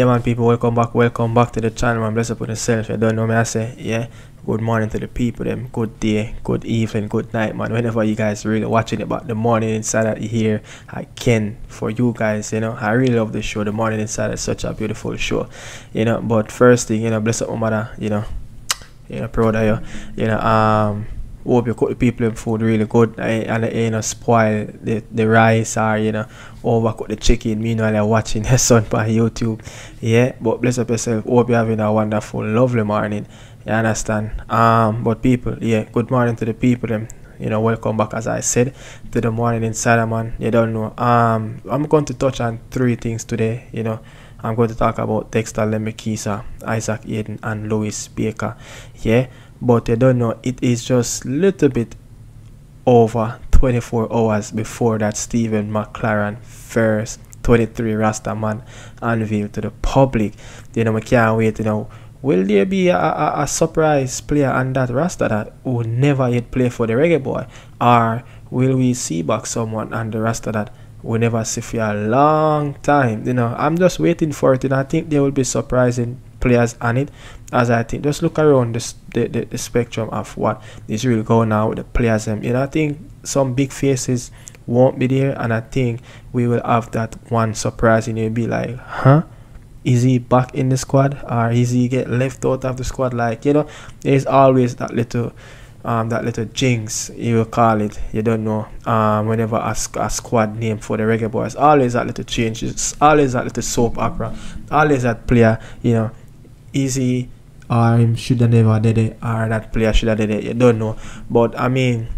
Yeah man people welcome back welcome back to the channel man. Bless up on yourself you don't know me I say yeah. Good morning to the people them. Good day good evening good night man. Whenever you guys really watching it but the morning insider here I can for you guys you know. I really love the show the morning insider is such a beautiful show you know. But first thing you know bless up my mother you know. You know proud of you you know um hope you cook the people them food really good. And, and you know spoil the, the rice or you know overcook the chicken. Meanwhile you're watching your son on YouTube. Yeah but bless up yourself. Hope you're having a wonderful lovely morning. You understand? Um but people yeah good morning to the people them. You know welcome back as I said to the morning insider man you don't know. Um I'm going to touch on three things today you know. I'm going to talk about Dexter Lembikisa, Isaac Hayden, and Lewis Baker. Yeah, but you don't know it is just little bit over 24 hours before that Stephen McClaren first 23 Rastaman unveiled to the public. You know, we can't wait, you know. Will there be a, a, a surprise player on that roster that will never yet play for the Reggae Boy? Or will we see back someone on the roster that we never see for a long time? You know, I'm just waiting for it and I think there will be surprising players on it as I think. Just look around the, the, the spectrum of what is really going on with the players and you know I think some big faces won't be there and I think we will have that one surprise and you'll be like huh? Is he back in the squad or is he get left out of the squad? Like you know there's always that little um, that little jinx you will call it. You don't know um, whenever a, a squad name for the reggae boys always that little change it's always that little soap opera always that player you know easy or him should have never did it or that player should have did it. You don't know. But I mean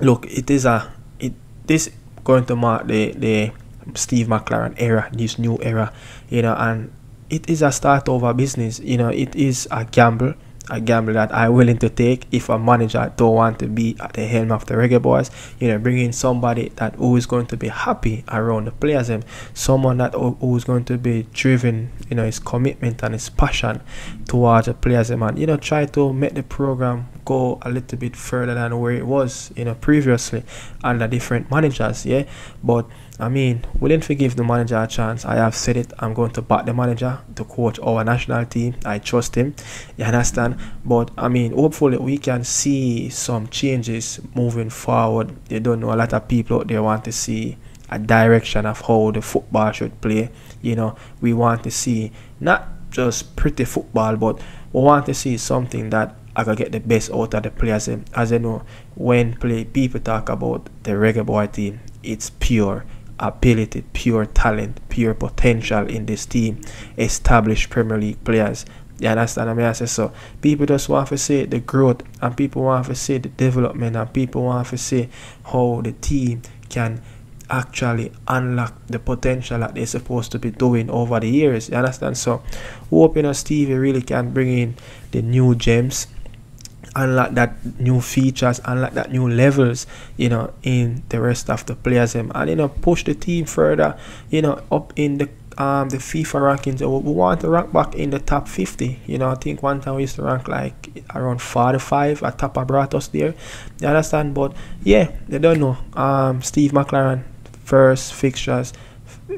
look it is a it this going to mark the the Steve McClaren era, this new era, you know, and it is a start a business, you know, it is a gamble a gamble that I'm willing to take if a manager don't want to be at the helm of the reggae boys. You know, bring in somebody that who is going to be happy around the players and someone that who is going to be driven, you know, his commitment and his passion towards the players eh, and you know, try to make the program go a little bit further than where it was, you know, previously under different managers, yeah. But I mean, we didn't forgive the manager a chance. I have said it. I'm going to back the manager to coach our national team. I trust him. You understand? But I mean, hopefully we can see some changes moving forward. They don't know a lot of people out there want to see a direction of how the football should play. You know, we want to see not just pretty football, but we want to see something that I can get the best out of the players. As you know, when play people talk about the reggae boy team, it's pure ability, pure talent, pure potential in this team, established Premier League players. You understand what I mean? I say so. People just want to see the growth and people want to see the development and people want to see how the team can actually unlock the potential that they're supposed to be doing over the years. You understand? So hope you know Stevie really can bring in the new gems unlock that new features, unlock that new levels, you know, in the rest of the players and you know push the team further, you know, up in the um the FIFA rankings. We want to rank back in the top 50. You know, I think one time we used to rank like around 45 at top of Bratos there. You understand? But yeah, they don't know. Um Steve McClaren first fixtures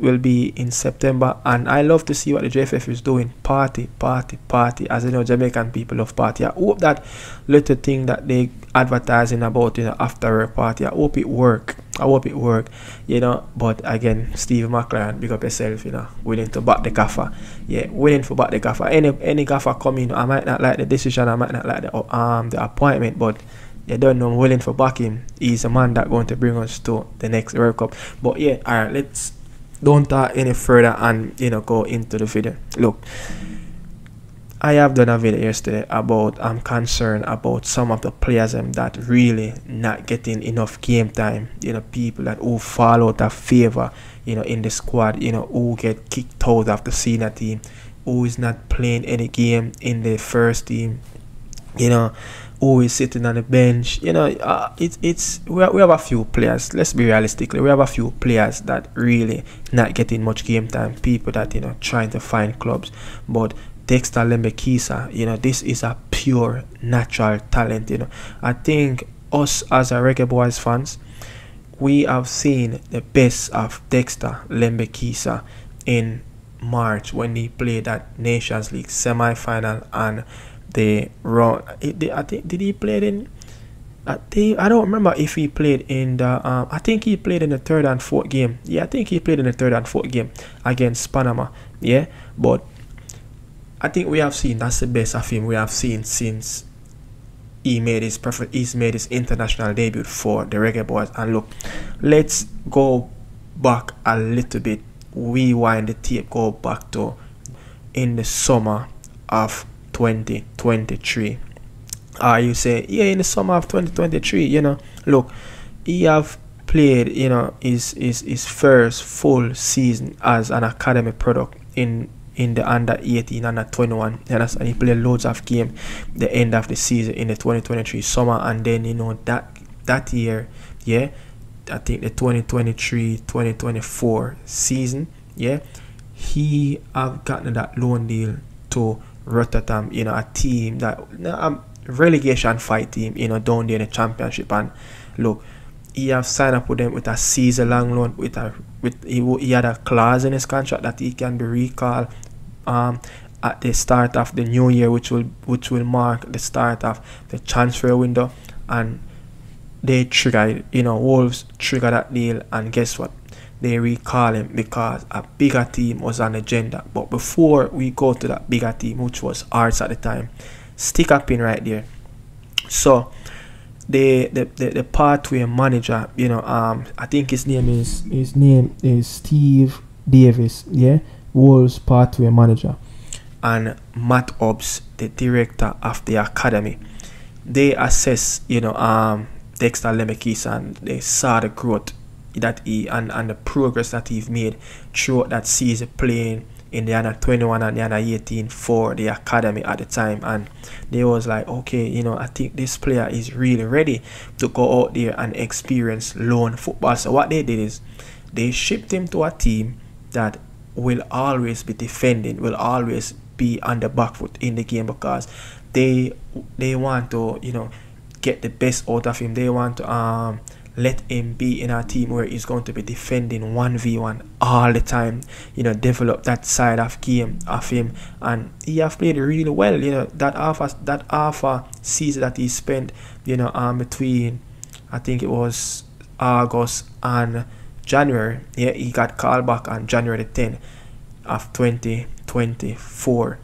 will be in September, and I love to see what the JFF is doing. Party, party, party. As you know, Jamaican people love party. I hope that little thing that they advertising about you know after a party. I hope it work. I hope it work. You know, but again, Steve McClaren, big up yourself. You know, willing to back the gaffer. Yeah, willing to back the gaffer. Any any gaffer coming, I might not like the decision. I might not like the um the appointment, but you don't know I'm willing for back him. He's a man that going to bring us to the next World Cup. But yeah, alright, let's don't talk any further and you know go into the video look I have done a video yesterday about I'm concerned about some of the players um, that really not getting enough game time. You know, people that who fall out of favor, you know, in the squad, you know, who get kicked out of the senior team, who is not playing any game in the first team, you know, always sitting on the bench. You know, uh, it's it's we, we have a few players. Let's be realistically, we have a few players that really not getting much game time. People that you know trying to find clubs, but Dexter Lembikisa, you know, this is a pure natural talent. You know, I think us as a Reggae Boys fans, we have seen the best of Dexter Lembikisa in March when he played that Nations League semi-final and they run. I think did he play in? I think I don't remember if he played in the. Um, I think he played in the third and fourth game. Yeah, I think he played in the third and fourth game against Panama. Yeah, but I think we have seen that's the best of him we have seen since he made his perfect. He's made his international debut for the Reggae Boys. And look, let's go back a little bit. Rewind the tape. Go back to in the summer of 2023 or ah, you say yeah in the summer of 2023 you know look he have played you know his his, his first full season as an academy product in in the under 18 under 21 and, and he played loads of game the end of the season in the 2023 summer and then you know that that year yeah i think the 2023 2024 season yeah he have gotten that loan deal to Rotherham, you know, a team that um, relegation fight team, you know, down there in the championship. And look, he have signed up with them with a season long loan with a with he, he had a clause in his contract that he can be recalled um at the start of the new year which will which will mark the start of the transfer window. And they trigger you know Wolves trigger that deal. And guess what they recall him because a bigger team was on the agenda but before we go to that bigger team which was Hearts at the time stick up in right there. So the the, the, the pathway manager, you know, um I think his name is his name is Steve Davis, yeah, Wolves pathway manager. And Matt Hobbs, the director of the academy. They assess, you know, um Dexter Lemekis and they saw the growth that he and, and the progress that he's made throughout that season playing in the under 21 and the under 18 for the academy at the time. And they was like okay you know i think this player is really ready to go out there and experience loan football. So what they did is they shipped him to a team that will always be defending will always be on the back foot in the game because they they want to you know get the best out of him. They want to um let him be in a team where he's going to be defending 1v1 all the time. You know develop that side of game of him. And he have played really well you know that alpha that alpha season that he spent you know um between i think it was august and january. Yeah he got called back on january 10 of 2024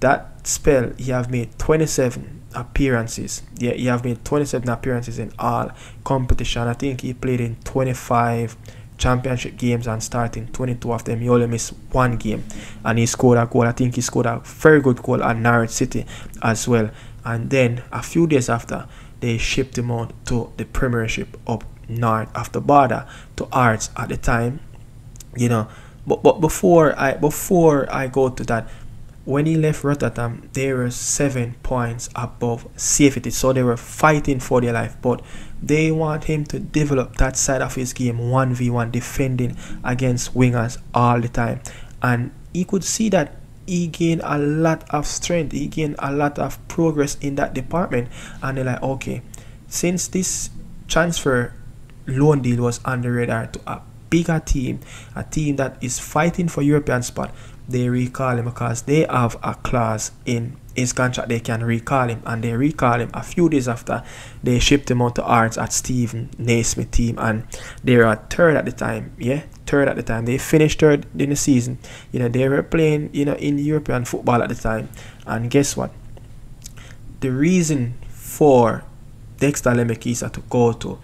that spell he have made 27 appearances. Yeah, he have made 27 appearances in all competition. I think he played in 25 championship games and starting 22 of them. He only missed one game and he scored a goal. I think he scored a very good goal at Norwich City as well. And then a few days after, they shipped him out to the Premiership up north the border to Hearts at the time. You know, but but before I before I go to that, when he left Rotherham, they were seven points above safety, so they were fighting for their life. But they want him to develop that side of his game 1v1, defending against wingers all the time. And he could see that he gained a lot of strength, he gained a lot of progress in that department. And they're like, okay, since this transfer loan deal was the radar to a bigger team, a team that is fighting for European spot, they recall him because they have a clause in his contract they can recall him. And they recall him a few days after they shipped him out to Hearts at Steven Naismith team. And they were third at the time yeah third at the time. They finished third in the season. You know they were playing you know in European football at the time. And guess what? The reason for Dexter Lembikisa to go to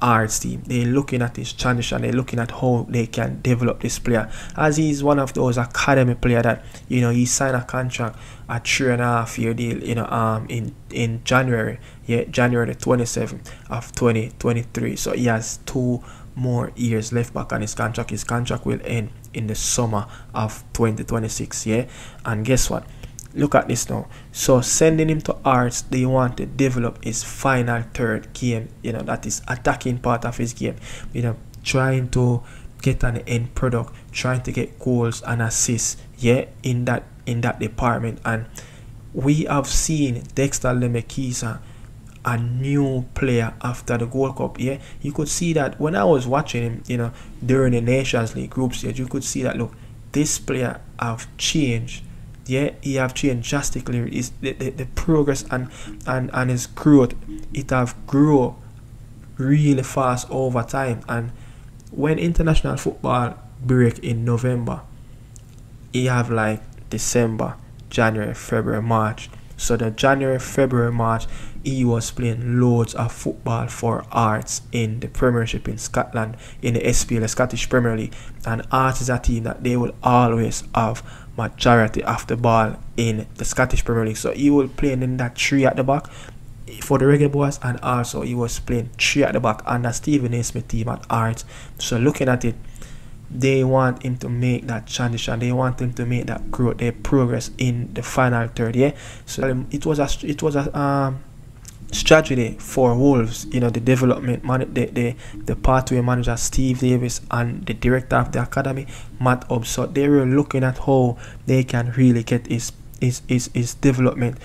Hearts team. They're looking at his transition. They're looking at how they can develop this player. As he's one of those academy player that you know he signed a contract a three and a half year deal. You know um in in January yeah January 27th of 2023. So he has two more years left back on his contract. His contract will end in the summer of 2026. Yeah, and guess what? Look at this now. So sending him to Hearts, they want to develop his final third game. You know that is attacking part of his game. You know, trying to get an end product, trying to get goals and assists. Yeah, in that in that department, and we have seen Dexter Lembikisa a new player after the Gold Cup. Yeah, you could see that when I was watching him, you know, during the Nations League group stage, you could see that look, this player have changed. Yeah, he have changed drastically. Is the, the, the progress and and and his growth, it have grow really fast over time. And when international football break in November, he have like December, January, February, March. So the January, February, March, he was playing loads of football for Hearts in the Premiership in Scotland, in the SPL, the Scottish Premier League. And Hearts is a team that they will always have majority of the ball in the Scottish Premier League. So he will play in that three at the back for the Reggae Boys and also he was playing three at the back under Steven Naismith team at Hearts. So looking at it, they want him to make that transition they want him to make that growth their progress in the final third yeah so um, it was a it was a um, strategy for wolves you know the development man the, the the pathway manager steve davis and the director of the academy matt Hobbs. so they were looking at how they can really get his his his, his development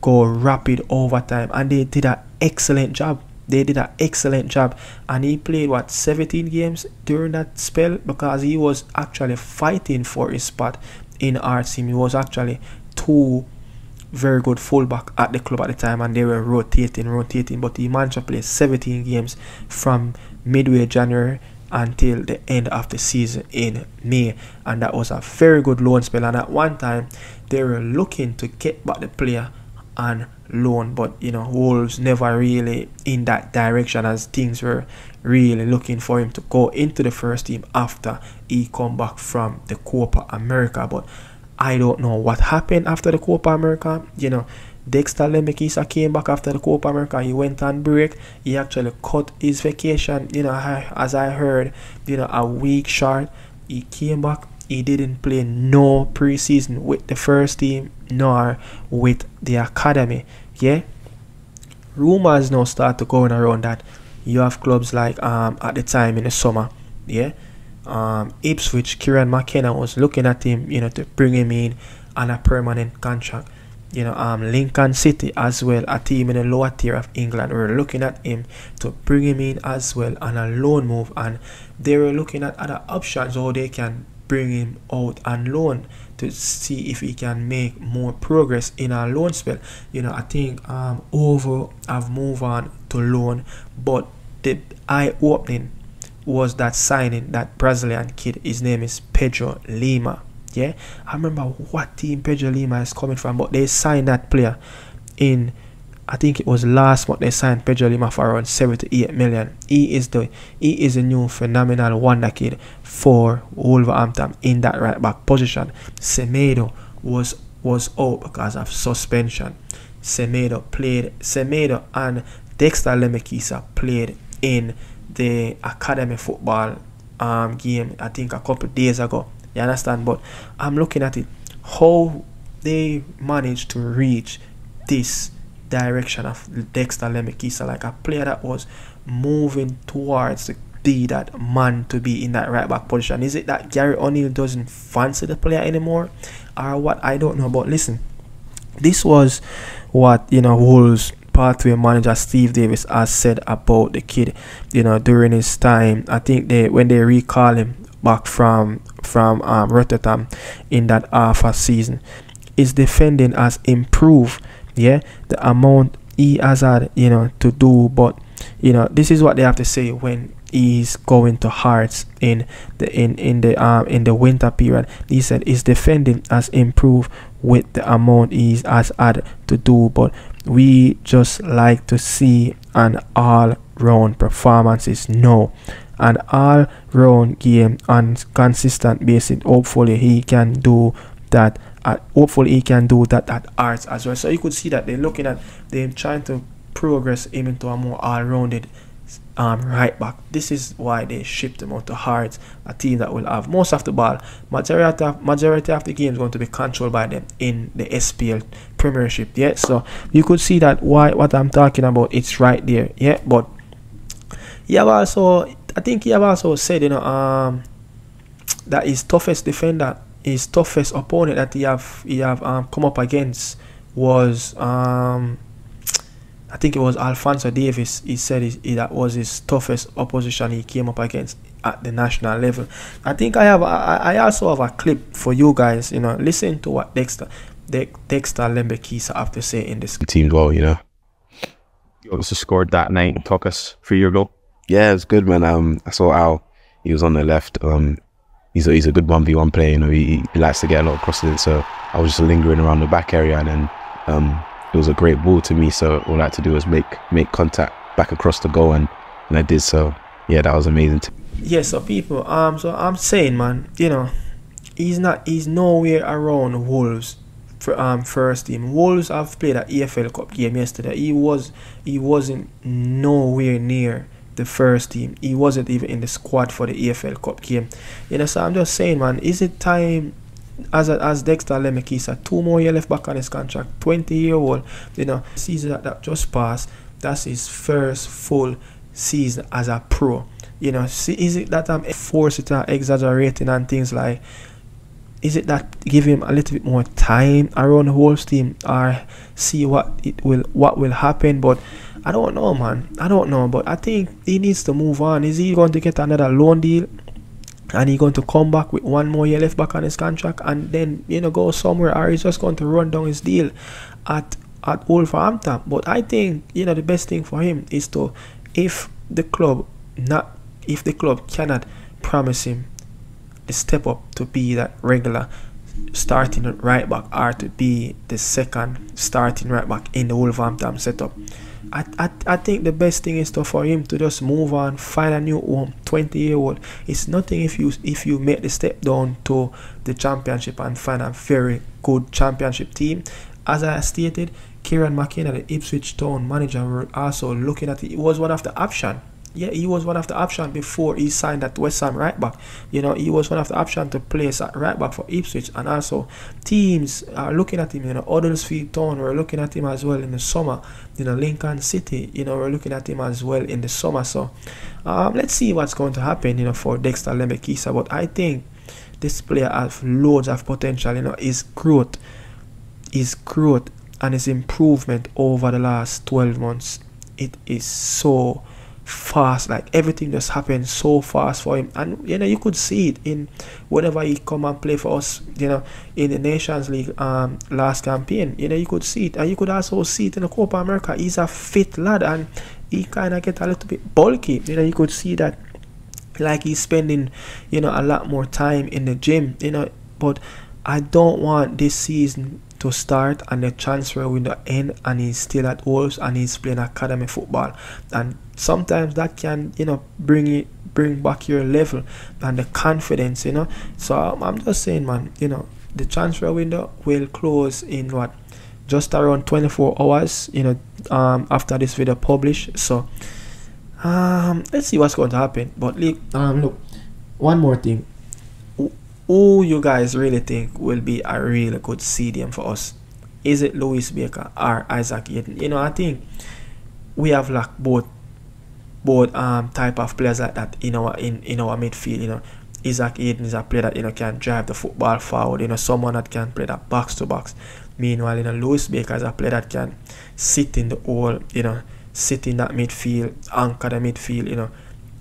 go rapid over time and they did an excellent job they did an excellent job. And he played what 17 games during that spell? Because he was actually fighting for his spot in our team. He was actually two very good fullback at the club at the time and they were rotating rotating. But he managed to play 17 games from midway January until the end of the season in May. And that was a very good loan spell. And at one time they were looking to get back the player and loan but you know Wolves never really in that direction as things were really looking for him to go into the first team after he come back from the Copa America but I don't know what happened after the Copa America you know Dexter Lembikisa came back after the Copa America. He went on break. He actually cut his vacation. You know, as I heard, you know, a week short. He came back he didn't play no preseason with the first team nor with the academy. Yeah. Rumors now start to going around that you have clubs like um at the time in the summer, yeah. Um Ipswich, Kieran McKenna was looking at him, you know, to bring him in on a permanent contract. You know, um Lincoln City as well, a team in the lower tier of England were looking at him to bring him in as well on a loan move and they were looking at other options how they can bring him out on loan to see if he can make more progress in our loan spell. You know, I think um, over have moved on to loan, but the eye opening was that signing that Brazilian kid. His name is Pedro Lima. Yeah, I remember what team Pedro Lima is coming from, but they signed that player in I think it was last month they signed Pedro Lima for around 78 million. He is the he is a new phenomenal wonder kid for Wolverhampton in that right back position. Semedo was was out because of suspension. Semedo played Semedo and Dexter Lembikisa played in the academy football um, game I think a couple days ago. You understand? But I'm looking at it how they managed to reach this direction of Dexter Lembikisa, like a player that was moving towards the be that man to be in that right back position. Is it that Gary O'Neill doesn't fancy the player anymore, or what? I don't know. But listen, this was what you know Wolves pathway manager Steve Davis has said about the kid. You know during his time, I think they when they recall him back from from um, Rotherham in that half a season, his defending has improved yeah? The amount he has had you know to do but you know this is what they have to say when he's going to Hearts in the in in the um in the winter period. He said his defending has improved with the amount he has had to do but we just like to see an all-round performances no an all-round game on consistent basis. Hopefully he can do that at, hopefully he can do that at Hearts as well. So you could see that they're looking at them trying to progress him into a more all-rounded um, right back. This is why they shipped him out to Hearts, a team that will have most of the ball. Majority of, majority of the game is going to be controlled by them in the SPL Premiership. Yeah, so you could see that why what I'm talking about. It's right there. Yeah, but he have also I think he have also said you know um that his toughest defender his toughest opponent that he have he have um, come up against was um, I think it was Alphonso Davies. He said he, he, that was his toughest opposition he came up against at the national level. I think I have. I, I also have a clip for you guys. You know, listen to what Dexter, De, Dexter Lembikisa have to say in this team. Well, you know, you also scored that night and took us for your goal. Yeah, it's good, man. Um, I saw Al. He was on the left. Um, he's a, he's a good one v one player. You know, he, he likes to get a lot of crosses. So I was just lingering around the back area, and then um, it was a great ball to me. So all I had to do was make make contact back across the goal, and, and I did. So yeah, that was amazing. yeah, so people, um, so I'm saying, man, you know, he's not, he's nowhere around Wolves for um first team. Wolves have played an EFL Cup game yesterday. He was, he wasn't nowhere near the first team. He wasn't even in the squad for the EFL Cup game. You know, so I'm just saying, man, is it time as as Dexter Lembikisa, two more years left back on his contract, 20 year old, you know, season that, that just passed, that's his first full season as a pro. You know, see, is it that I'm forced to exaggerating and things like, is it that give him a little bit more time around the whole team or see what it will what will happen? But I don't know, man. I don't know, but I think he needs to move on. Is he going to get another loan deal? and he going to come back with one more year left back on his contract and then you know go somewhere or he's just going to run down his deal at at Wolverhampton but I think you know the best thing for him is to if the club not if the club cannot promise him a step up to be that regular starting right back or to be the second starting right back in the Wolverhampton setup I, I, I think the best thing is to for him to just move on, find a new home. 20 year old. It's nothing if you if you make the step down to the championship and find a very good championship team. As I stated, Kieran McKenna, the Ipswich Town manager, were also looking at it. It was one of the option yeah, he was one of the options before he signed at West Ham right back. You know, he was one of the options to place at right back for Ipswich, and also teams are looking at him. You know, Huddersfield Town were looking at him as well in the summer. You know, Lincoln City, you know, we're looking at him as well in the summer. So, um, let's see what's going to happen. You know, for Dexter Lembikisa, but I think this player has loads of potential. You know, his growth, his growth, and his improvement over the last 12 months. It is so fast like everything just happened so fast for him. And you know you could see it in whenever he come and play for us you know in the nations league um last campaign. You know you could see it. And you could also see it in the copa america. He's a fit lad and he kind of get a little bit bulky. You know you could see that like he's spending you know a lot more time in the gym you know. But i don't want this season to start and the transfer window end and he's still at Wolves and he's playing academy football. And sometimes that can you know bring it bring back your level and the confidence you know. So um, I'm just saying man you know the transfer window will close in what? Just around 24 hours you know um, after this video published. So um, let's see what's going to happen. But look um look one more thing who you guys really think will be a really good CDM for us? Is it Lewis Baker or Isaac Hayden? You know, I think we have like both both um type of players like that in our in, in our midfield, you know. Isaac Hayden is a player that you know can drive the football forward, you know, someone that can play that box to box. Meanwhile, you know, Lewis Baker is a player that can sit in the hole, you know, sit in that midfield, anchor the midfield, you know,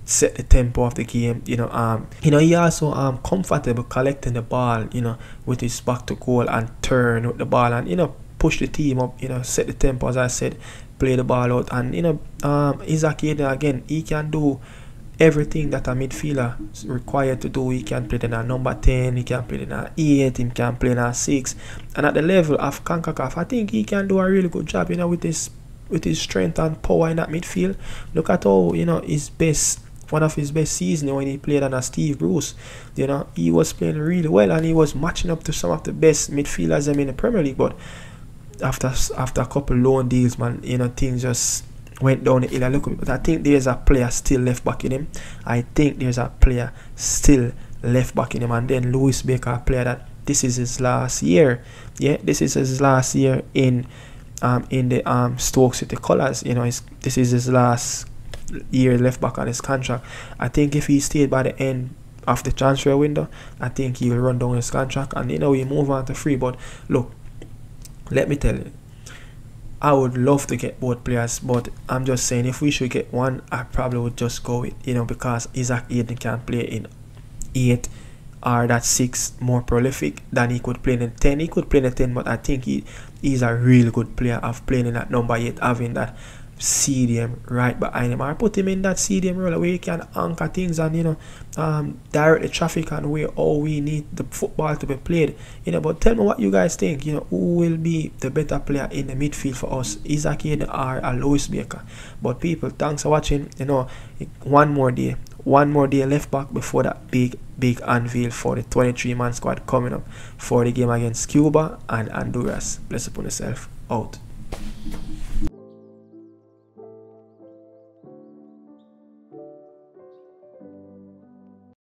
set the tempo of the game. You know, um, you know, he also um comfortable collecting the ball. You know, with his back to goal and turn with the ball and you know push the team up. You know, set the tempo as I said, play the ball out and you know um Hayden again he can do everything that a midfielder is required to do. He can play in a number 10, he can play in a 8, he can play in a 6. And at the level of CONCACAF, I think he can do a really good job, you know, with his with his strength and power in that midfield. Look at all, you know, his best one of his best seasons when he played under Steve Bruce. You know, he was playing really well and he was matching up to some of the best midfielders in the Premier League. But after after a couple loan deals, man, you know, things just went down the hill a little bit. But I think there's a player still left back in him. I think there's a player still left back in him. And then Lewis Baker, a player that this is his last year. Yeah, this is his last year in um in the um Stoke City colours. You know, this is his last year left back on his contract. I think if he stayed by the end of the transfer window, I think he will run down his contract and you know we move on to free. But look, let me tell you, I would love to get both players, but I'm just saying if we should get one, I probably would just go with you know because Isaac Hayden can play in eight or that six more prolific than he could play in ten. He could play in ten, but I think he he's a real good player of playing in that number eight, having that CDM right behind him or put him in that CDM role where he can anchor things and you know um, direct the traffic and where all we need the football to be played you know. But tell me what you guys think you know who will be the better player in the midfield for us Isaac Hayden or a Lewis Baker? But people thanks for watching you know one more day one more day left back before that big big unveil for the 23 man squad coming up for the game against Cuba and Honduras. Bless upon yourself. Out